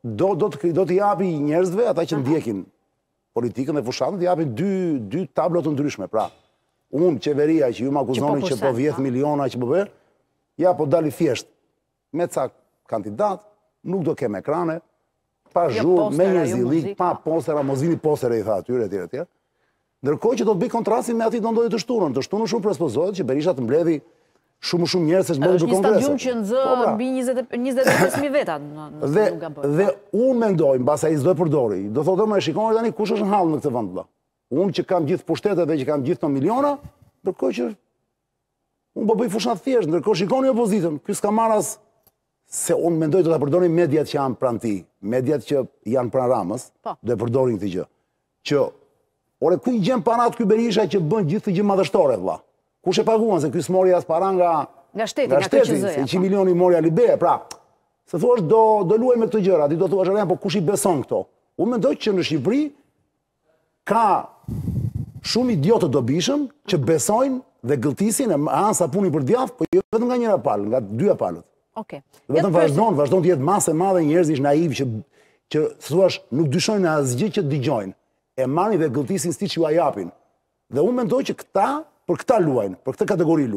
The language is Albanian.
Do, do, të, do të japi njerëzve, ata që ndjekin politikën dhe fushatën, të japi dy, dy tablo të ndryshme. Pra, unë, qeveria që ju më akuzoni që po vjedh miliona që po bëj, ja po dal thjesht me ca kandidat, nuk do kem ekrane, pa zhurmë, me njerëzillëk, pa postera, mos vini postera i tha atyre, e tjera, e tjera. Ndërkohë që do të bëjë kontrastin me atë që do ndodhi të shtunën. Të shtunën presupozohet që Berisha të mbledhi shumë më shumë njerëz se ç'bëri për kongresin. Është një stadium që nxë mbi 25000 veta, dhe dhe unë mendoj mbase ai do e përdori. Do thotë më e shikoni tani kush është në hall në këtë vend vëlla. Unë që kam gjithë pushtetet dhe që kam gjithë këto miliona, ndërkohë që Unë po bëj fushatë thjesht, ndërkohë shikoni opozitën, ky s'ka marrë as se unë mendoj do ta përdorin mediat që janë pranë tij, mediat që janë pranë Ramës, do e përdorin këtë gjë. Që ore ku i gjen parat ky Berisha që bën gjithë këtë gjë madhështore vëlla? Kush e paguan se ky s'mori as para nga nga shteti, nga shteti, se 100 milionët i mori Alibeaj, pra. Se thua do do luajë me këto gjëra, ti do thua Rama, po kush i beson këto? Unë mendoj që në Shqipëri Ka shumë idiotë të dobishëm që besojnë dhe gëlltisin e hanë sapunin për djathë, po jo vetëm nga njëra palë, nga të dyja palët. Domethënë vazhdon, vazhdon të jetë masë e madhe njerëzish naivë që që thuash nuk dyshojnë asgjë që dëgjojnë. E marrin dhe e gëlltisin siç jua japin. Dhe unë mendoj që këta për këta luajnë, për këtë kategori luajnë.